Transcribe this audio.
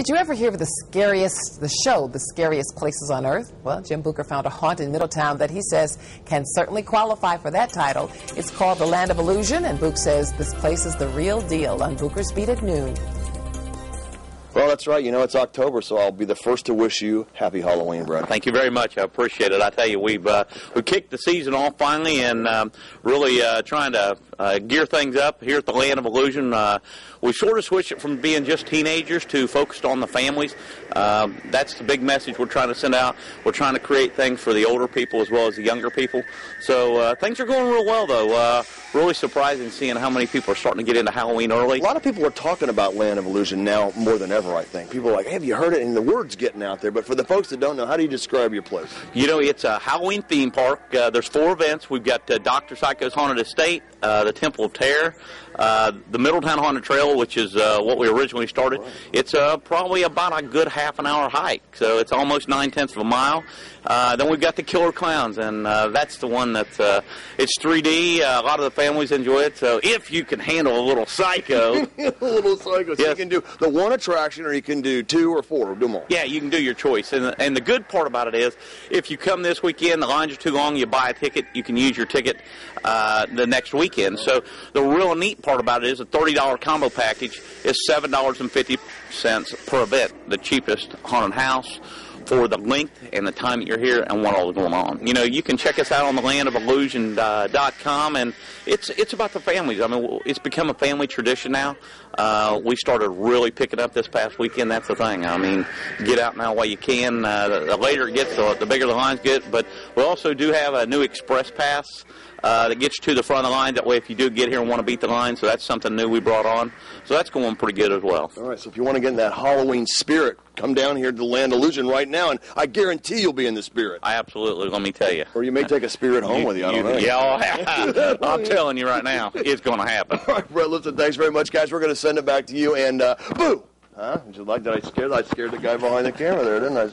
Did you ever hear of the scariest, the show, The Scariest Places on Earth? Well, Jim Bucher found a haunt in Middletown that he says can certainly qualify for that title. It's called The Land of Illusion, and Buch says this place is the real deal on Bucher's Beat at noon. Well, that's right. You know, it's October, so I'll be the first to wish you happy Halloween, Brad. Thank you very much. I appreciate it. I tell you, we've uh, we kicked the season off finally, and um, really uh, trying to uh, gear things up here at the Land of Illusion. Uh, we sort of switched it from being just teenagers to focused on the families. Um, that's the big message we're trying to send out. We're trying to create things for the older people as well as the younger people. So uh, things are going real well, though. Uh, really surprising seeing how many people are starting to get into Halloween early. A lot of people are talking about Land of Illusion now more than ever, I think. People are like, hey, have you heard it? And the word's getting out there. But for the folks that don't know, how do you describe your place? You know, it's a Halloween theme park. Uh, there's four events. We've got uh, Dr. Psycho's Haunted Estate, uh, the Temple of Terror, uh, the Middletown Haunted Trail, which is uh, what we originally started. It's uh, probably about a good half an hour hike, so it's almost nine tenths of a mile. Uh, then we've got the Killer Clowns, and uh, that's the one that uh, it's 3D. Uh, a lot of the families enjoy it. So if you can handle a little psycho, a little psycho. So Yes. you can do the one attraction, or you can do two or four. Do them all. yeah, you can do your choice. And and the good part about it is, if you come this weekend, the lines are too long. You buy a ticket, you can use your ticket uh, the next weekend. So the real neat part about it is a thirty dollar combo package is seven dollars and fifty cents per event, the cheapest haunted house for the length and the time that you're here and what all is going on. You know, you can check us out on the landofillusion uh, and it's it's about the families. I mean, it's become a family tradition now. Uh, we started really picking up this past weekend. That's the thing. I mean, get out now while you can. Uh, the, the later it gets, the, the bigger the lines get. But we also do have a new express pass. Uh, that gets you to the front of the line. That way, if you do get here and want to beat the line, so that's something new we brought on. So that's going pretty good as well. All right. So if you want to get in that Halloween spirit, come down here to the Land Illusion right now, and I guarantee you'll be in the spirit. I absolutely, let me tell you. Or you may take a spirit home with you. I don't know. Yeah, I'm telling you right now, it's going to happen. All right, Brett Lipton, thanks very much, guys. We're going to send it back to you. And uh, boo! Huh? Did you like that? I scared. I scared the guy behind the camera there, didn't I?